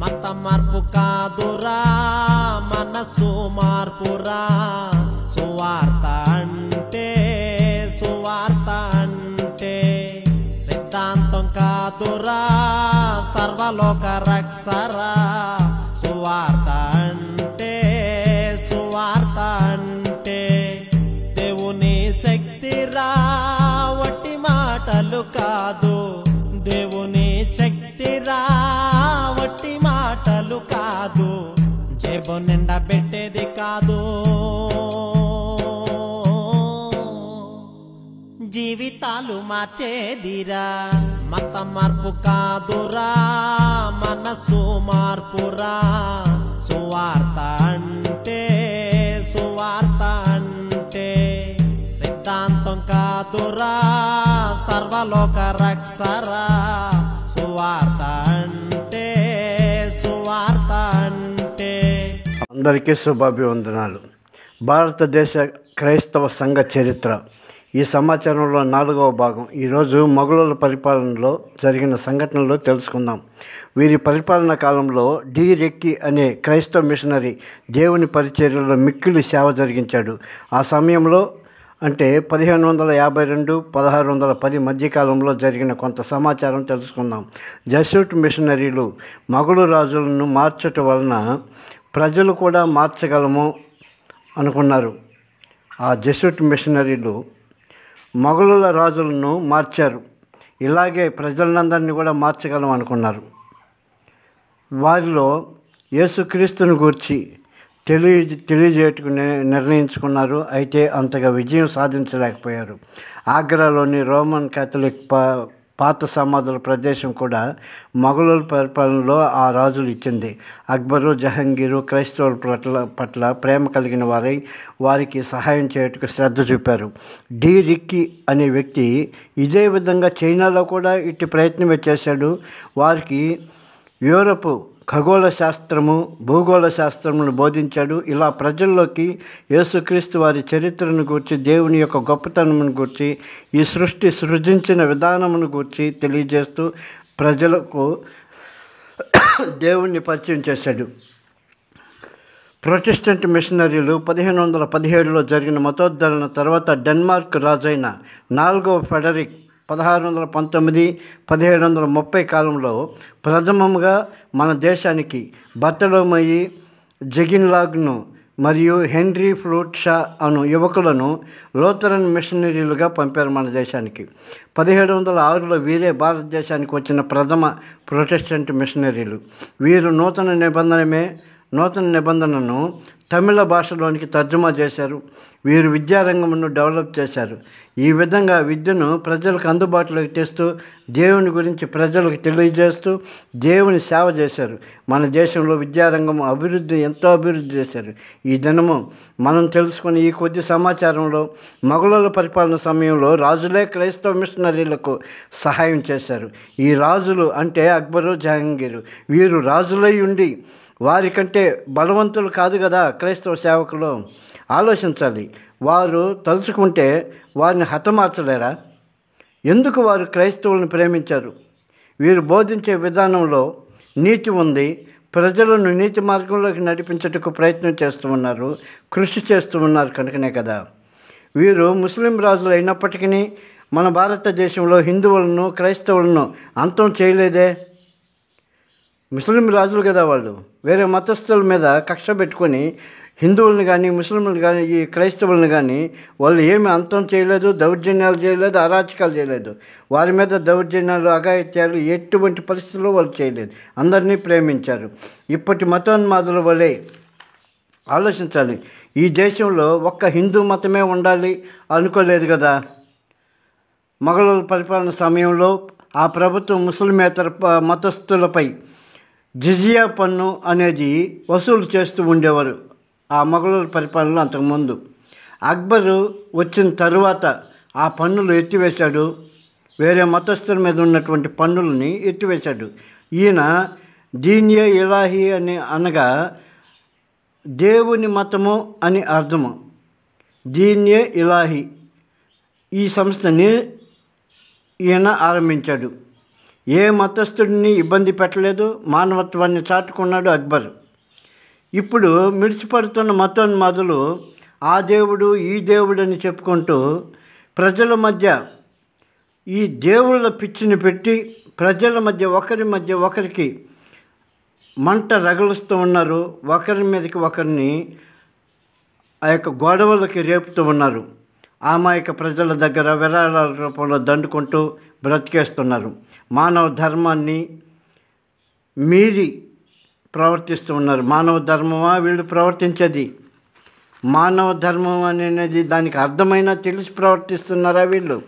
మత మార్పు కాదురా మనసు మార్పురా. సువార్త అంటే సువార్త అంటే సిద్ధాంతం కాదురా సర్వలోక రక్షరా. సువార్త అంటే సువార్త అంటే దేవుని శక్తిరా వట్టి మాటలు కాదు. నిండబెట్టేది కాదు. జీవితాలు మార్చేదిరా. మత మార్పు కాదురా. మనసు మార్పురా. సువార్త అంటే సువార్త అంటే సిద్ధాంతం కాదురా. సర్వలోక రక్షరా. సువార్త అంటే అందరికీ శుభాభివందనాలు. భారతదేశ క్రైస్తవ సంఘ చరిత్ర. ఈ సమాచారంలో నాలుగవ భాగం. ఈరోజు మొఘలుల పరిపాలనలో జరిగిన సంఘటనలు తెలుసుకుందాం. వీరి పరిపాలన కాలంలో డి. రెక్కి అనే క్రైస్తవ మిషనరీ దేవుని పరిచర్యలో మిక్కిలి సేవ జరిగించాడు. ఆ సమయంలో అంటే పదిహేను వందల యాభై రెండు పదహారు వందల పది మధ్యకాలంలో జరిగిన కొంత సమాచారం తెలుసుకుందాం. జసూట్ మిషనరీలు మొఘలు రాజులను మార్చటం వలన ప్రజలు కూడా మార్చగలము అనుకున్నారు. ఆ జెసూట్ మిషనరీలు మొఘలుల రాజులను మార్చారు. ఇలాగే ప్రజలందరినీ కూడా మార్చగలం అనుకున్నారు. వారిలో యేసుక్రీస్తుని గూర్చి తెలియ తెలియజేయటకుని నిర్ణయించుకున్నారు. అయితే అంతగా విజయం సాధించలేకపోయారు. ఆగ్రాలోని రోమన్ కేథలిక్ పా పాత సమాధుల ప్రదేశం కూడా మొఘలుల పరిపాలనలో ఆ రాజులు ఇచ్చింది. అక్బరు జహంగీరు క్రైస్తవుల పట్ల పట్ల ప్రేమ కలిగిన వారై వారికి సహాయం చేయటకు శ్రద్ధ చూపారు. డి. రిక్కీ అనే వ్యక్తి ఇదే విధంగా చైనాలో కూడా ఇట్టి ప్రయత్నమే చేశాడు. వారికి యూరప్ ఖగోళ శాస్త్రము భూగోళ శాస్త్రమును బోధించాడు. ఇలా ప్రజల్లోకి యేసుక్రీస్తు వారి చరిత్రను గూర్చి దేవుని యొక్క గొప్పతనమును గూర్చి ఈ సృష్టి సృజించిన విధానమును గూర్చి తెలియజేస్తూ ప్రజలకు దేవుణ్ణి పరిచయం చేశాడు. ప్రొటెస్టెంట్ మిషనరీలు పదిహేను వందల పదిహేడులో జరిగిన మతోద్ధరణ తర్వాత డెన్మార్క్ రాజైన నాలుగవ ఫెడరిక్ పదహారు వందల పంతొమ్మిది పదిహేడు వందల ముప్పై కాలంలో ప్రథమముగా మన దేశానికి బట్టలోమయ్యి జగిన్లాగ్ను మరియు హెన్రీ ఫ్లూట్ షా అను యువకులను లోతరన్ మిషనరీలుగా పంపారు మన దేశానికి. పదిహేడు వందల ఆరులో వీరే భారతదేశానికి వచ్చిన ప్రథమ ప్రొటెస్టెంట్ మిషనరీలు. వీరు నూతన నిబంధనమే నూతన నిబంధనను తమిళ భాషలోనికి తర్జుమా చేశారు. వీరు విద్యారంగమును డెవలప్ చేశారు. ఈ విధంగా విద్యను ప్రజలకు అందుబాటులోకి తెస్తూ దేవుని గురించి ప్రజలకు తెలియజేస్తూ దేవుని సేవ చేశారు. మన దేశంలో విద్యారంగం అభివృద్ధి ఎంతో అభివృద్ధి చేశారు. ఈ దినము మనం తెలుసుకున్న ఈ కొద్ది సమాచారంలో మొఘలుల పరిపాలన సమయంలో రాజులే క్రైస్తవ మిషనరీలకు సహాయం చేశారు. ఈ రాజులు అంటే అక్బరు జహాంగీరు. వీరు రాజులై ఉండి వారికంటే బలవంతులు కాదు కదా క్రైస్తవ సేవకులు? ఆలోచించాలి. వారు తలుచుకుంటే వారిని హతమార్చలేరా? ఎందుకు వారు క్రైస్తవులను ప్రేమించారు? వీరు బోధించే విధానంలో నీతి ఉంది. ప్రజలను నీతి మార్గంలోకి నడిపించటకు ప్రయత్నం చేస్తూ ఉన్నారు. కృషి చేస్తూ ఉన్నారు కనుకనే కదా. వీరు ముస్లిం రాజులు అయినప్పటికీ మన భారతదేశంలో హిందువులను క్రైస్తవులను అంతం చేయలేదే? ముస్లిం రాజులు కదా వాళ్ళు. వేరే మతస్థుల మీద కక్ష పెట్టుకొని హిందువులను కానీ ముస్లింలను కానీ ఈ క్రైస్తవులను కానీ వాళ్ళు ఏమి అంతం చేయలేదు దౌర్జన్యాలు చేయలేదు అరాచకాలు చేయలేదు. వారి మీద దౌర్జన్యాలు అఘాయిత్యాలు ఎటువంటి పరిస్థితుల్లో వాళ్ళు చేయలేదు. అందరినీ ప్రేమించారు. ఇప్పటి మతోన్మాదుల వలె ఆలోచించాలి. ఈ దేశంలో ఒక్క హిందూ మతమే ఉండాలి అనుకోలేదు కదా. మొఘలుల పరిపాలన సమయంలో ఆ ప్రభుత్వం ముస్లిమేతర ప- మతస్థులపై జిజియా పన్ను అనేది వసూలు చేస్తూ ఉండేవారు ఆ మొఘలుల పరిపాలనలో అంతకుముందు. అక్బరు వచ్చిన తరువాత ఆ పన్నులు ఎత్తివేశాడు. వేరే మతస్థుల మీద ఉన్నటువంటి పన్నులని ఎత్తివేశాడు. ఈయన దీన్యే ఇలాహి అని అనగా దేవుని మతము అని అర్థము. దీన్యే ఇలాహి. ఈ సంస్థని ఈయన ఆరంభించాడు. ఏ మతస్థుడిని ఇబ్బంది పెట్టలేదు మానవత్వాన్ని చాటుకున్నాడు అక్బర్. ఇప్పుడు మిడిచిపడుతున్న మతోన్మాదులు ఆ దేవుడు ఈ దేవుడు అని చెప్పుకుంటూ ప్రజల మధ్య ఈ దేవుళ్ళ పిచ్చిని పెట్టి ప్రజల మధ్య ఒకరి మధ్య ఒకరికి మంట రగులుస్తూ ఉన్నారు. ఒకరి మీదకి ఒకరిని ఆ యొక్క గొడవలకి రేపుతూ ఉన్నారు. అమాయక ప్రజల దగ్గర విరాళాల రూపంలో దండుకుంటూ బ్రతికేస్తున్నారు. మానవ ధర్మాన్ని మీరి ప్రవర్తిస్తూ ఉన్నారు. మానవ ధర్మమా? వీళ్ళు ప్రవర్తించేది. మానవ ధర్మం అనేది దానికి అర్థమైనా తెలిసి ప్రవర్తిస్తున్నారా వీళ్ళు?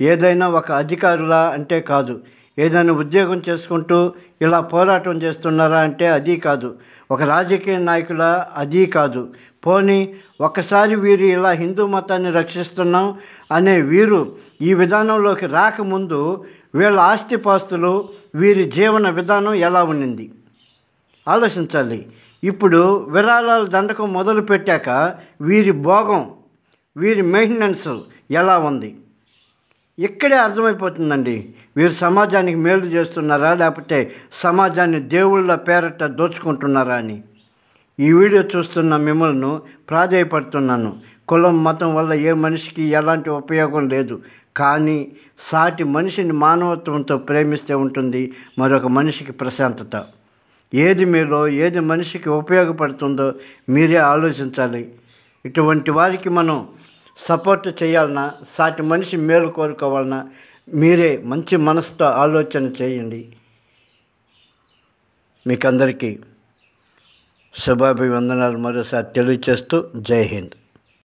ఏదైనా ఒక అధికారులా అంటే కాదు. ఏదైనా ఉద్యోగం చేసుకుంటూ ఇలా పోరాటం చేస్తున్నారా అంటే అది కాదు. ఒక రాజకీయ నాయకుల అది కాదు. పోనీ ఒకసారి వీరు ఇలా హిందూ మతాన్ని రక్షిస్తున్నాం అనే వీరు ఈ విధానంలోకి రాకముందు వీళ్ళ ఆస్తిపాస్తులు వీరి జీవన విధానం ఎలా ఉన్నింది? ఆలోచించాలి. ఇప్పుడు విరాళాల దండకం మొదలు పెట్టాక వీరి భోగం వీరి మెయింటెనెన్స్ ఎలా ఉంది? ఇక్కడే అర్థమైపోతుందండి. వీరు సమాజానికి మేలు చేస్తున్నారా? లేకపోతే సమాజాన్ని దేవుళ్ళ పేరట దోచుకుంటున్నారా అని. ఈ వీడియో చూస్తున్న మిమ్మల్ని ప్రాధేయపడుతున్నాను. కులం మతం వల్ల ఏ మనిషికి ఎలాంటి ఉపయోగం లేదు. కానీ సాటి మనిషిని మానవత్వంతో ప్రేమిస్తే ఉంటుంది. మరొక మనిషికి ప్రశాంతత. ఏది మీలో ఏది మనిషికి ఉపయోగపడుతుందో మీరే ఆలోచించాలి. ఇటువంటి వారికి మనం సపోర్ట్ చేయాలన్నా సాటి మనిషి మేలు కోరుకోవాలన్నా మీరే మంచి మనసుతో ఆలోచన చేయండి. మీకందరికీ శుభాభివందనాలు మరోసారి తెలియచేస్తూ జై హింద్.